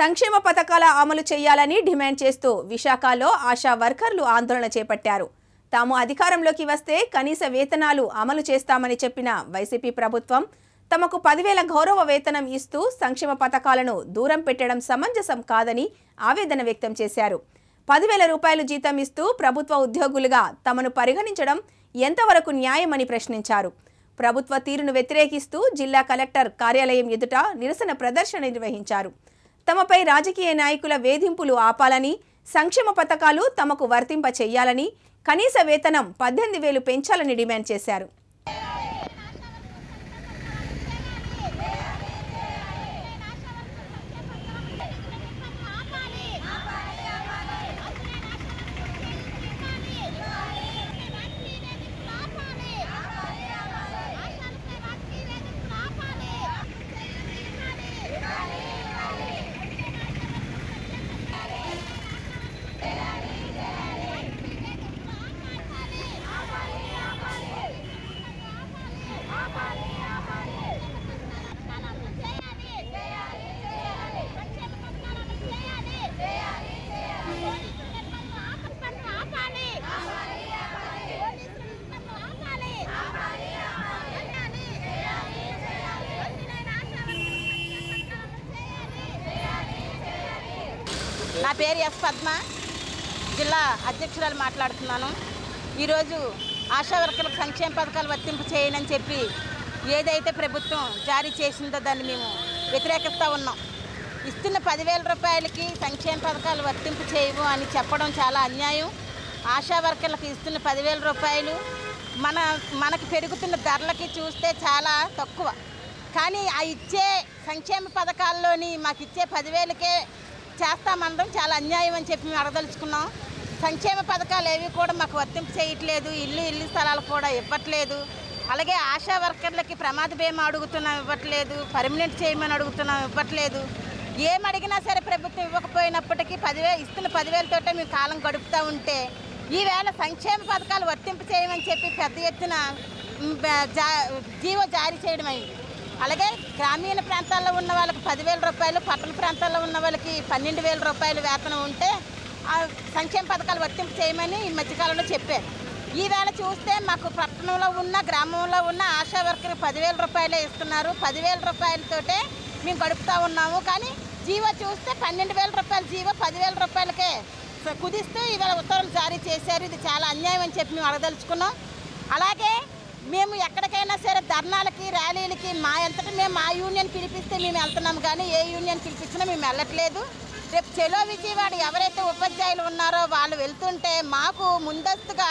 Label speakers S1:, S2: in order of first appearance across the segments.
S1: సంక్షేమ పథకాల అమలు చేయాలని డిమాండ్ చేస్తూ విశాఖలో ఆశా వర్కర్లు ఆందోళన చేపట్టారు. తాము అధికారంలోకి వస్తే కనీస వేతనాలు అమలు చేస్తామని చెప్పిన వైసీపీ ప్రభుత్వం తమకు పదివేల గౌరవ వేతనం ఇస్తూ సంక్షేమ పథకాలను దూరం పెట్టడం సమంజసం కాదని ఆవేదన వ్యక్తం చేశారు. పదివేల రూపాయలు జీతం ఇస్తూ ప్రభుత్వ ఉద్యోగులుగా తమను పరిగణించడం ఎంతవరకు న్యాయమని ప్రశ్నించారు. ప్రభుత్వ తీరును వ్యతిరేకిస్తూ జిల్లా కలెక్టర్ కార్యాలయం ఎదుట నిరసన ప్రదర్శన నిర్వహించారు. తమపై రాజకీయ నాయకుల వేధింపులు ఆపాలని సంక్షేమ పథకాలు తమకు వర్తింప చేయాలని కనీస వేతనం పద్దెనిమిది వేలు పెంచాలని డిమాండ్ చేశారు.
S2: నా పేరు ఎస్ పద్మ. జిల్లా అధ్యక్షురాలు మాట్లాడుతున్నాను. ఈరోజు ఆశా వర్కర్లకు సంక్షేమ పథకాలు వర్తింపు చేయనని చెప్పి ఏదైతే ప్రభుత్వం జారీ చేసిందో దాన్ని మేము వ్యతిరేకిస్తూ ఉన్నాం. ఇస్తున్న పదివేల రూపాయలకి సంక్షేమ పథకాలు వర్తింపు చేయవు అని చెప్పడం చాలా అన్యాయం. ఆశా వర్కర్లకు ఇస్తున్న పదివేల రూపాయలు మన మనకు పెరుగుతున్న ధరలకి చూస్తే చాలా తక్కువ. కానీ ఆ ఇచ్చే సంక్షేమ పథకాల్లోని మాకు ఇచ్చే పదివేలకే చేస్తామనడం చాలా అన్యాయం అని చెప్పి మేము అడదలుచుకున్నాం సంక్షేమ పథకాలు ఏవి కూడా మాకు వర్తింపు చేయట్లేదు. ఇల్లు ఇల్లు స్థలాలు కూడా ఇవ్వట్లేదు. అలాగే ఆశా వర్కర్లకి ప్రమాద బీమా అడుగుతున్నాం ఇవ్వట్లేదు. పర్మనెంట్ చేయమని అడుగుతున్నాం ఇవ్వట్లేదు. ఏం అడిగినా సరే ప్రభుత్వం ఇవ్వకపోయినప్పటికీ పదివేలు ఇస్తున్న పదివేలతోటే మేము కాలం గడుపుతూ ఉంటే ఈవేళ సంక్షేమ పథకాలు వర్తింపు చేయమని చెప్పి పెద్ద ఎత్తున జా జీవో జారీ చేయడం అయింది అలాగే గ్రామీణ ప్రాంతాల్లో ఉన్న వాళ్ళకి పదివేల రూపాయలు పట్టణ ప్రాంతాల్లో ఉన్న వాళ్ళకి పన్నెండు వేల రూపాయలు వేతనం ఉంటే ఆ సంక్షేమ పథకాలు వర్తింపు చేయమని ఈ మధ్యకాలంలో చెప్పారు. ఈవేళ చూస్తే మాకు పట్టణంలో ఉన్న గ్రామంలో ఉన్న ఆశా వర్కర్ పదివేల రూపాయలే ఇస్తున్నారు. పదివేల రూపాయలతోటే మేము గడుపుతూ ఉన్నాము. కానీ జీవో చూస్తే పన్నెండు వేల రూపాయల జీవో పదివేల రూపాయలకే కుదిస్తూ ఇవాళ ఉత్తర్వులు జారీ చేశారు. ఇది చాలా అన్యాయం అని చెప్పి మేము అడగదలుచుకున్నాం. అలాగే మేము ఎక్కడికైనా సరే ధర్నాలకి ర్యాలీలకి మా ఎంతటి మేము మా యూనియన్ పిలిపిస్తే మేము వెళ్తున్నాం కానీ ఏ యూనియన్ పిలిపించినా మేము వెళ్ళట్లేదు. రేపు చెలో విజయవాడ ఎవరైతే ఉపాధ్యాయులు ఉన్నారో వాళ్ళు వెళ్తుంటే మాకు ముందస్తుగా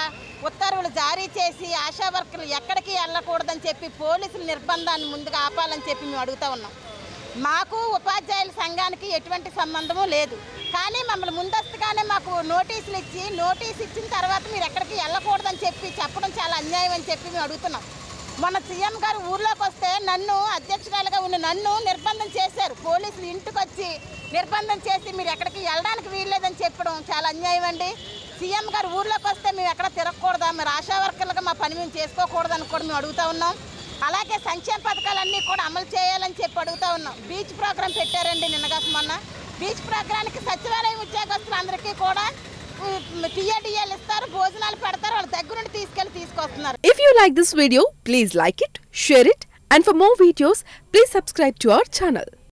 S2: ఉత్తర్వులు జారీ చేసి ఆశా వర్కర్లు ఎక్కడికి వెళ్ళకూడదని చెప్పి పోలీసుల నిర్బంధాన్ని ముందుగా ఆపాలని చెప్పి మేము అడుగుతా ఉన్నాం. మాకు ఉపాధ్యాయుల సంఘానికి ఎటువంటి సంబంధము లేదు. కానీ మమ్మల్ని ముందస్తుగానే మాకు నోటీసులు ఇచ్చి నోటీస్ ఇచ్చిన తర్వాత మీరు ఎక్కడికి వెళ్ళకూడదు అన్యాయం అని చెప్పి మేము అడుగుతున్నాం. మొన్న సీఎం గారు ఊర్లోకి వస్తే నన్ను అధ్యక్షురాలుగా ఉన్న నన్ను నిర్బంధం చేశారు. పోలీసులు ఇంటికి వచ్చి నిర్బంధం చేసి మీరు ఎక్కడికి వెళ్ళడానికి వీల్లేదని చెప్పడం చాలా అన్యాయం అండి. సీఎం గారు ఊర్లోకి వస్తే మేము ఎక్కడ తిరగకూడదా? మీరు ఆశా వర్కర్లుగా మా పని మేము చేసుకోకూడదని కూడా మేము అడుగుతా ఉన్నాం. అలాగే సంక్షేమ పథకాలన్నీ కూడా అమలు చేయాలని చెప్పి అడుగుతా ఉన్నాం. బీచ్ ప్రోగ్రాం పెట్టారండి నిన్నగా మొన్న. బీచ్ ప్రోగ్రానికి సచివాలయం ఉద్యోగస్తులందరికీ కూడా టీఏడిఏలు ఇస్తారు భోజనాలు పెడతారు వాళ్ళ దగ్గర నుండి తీసుకెళ్ళి తీసుకొస్తున్నారు
S3: if you like this video please like it share it and for more videos please subscribe to our channel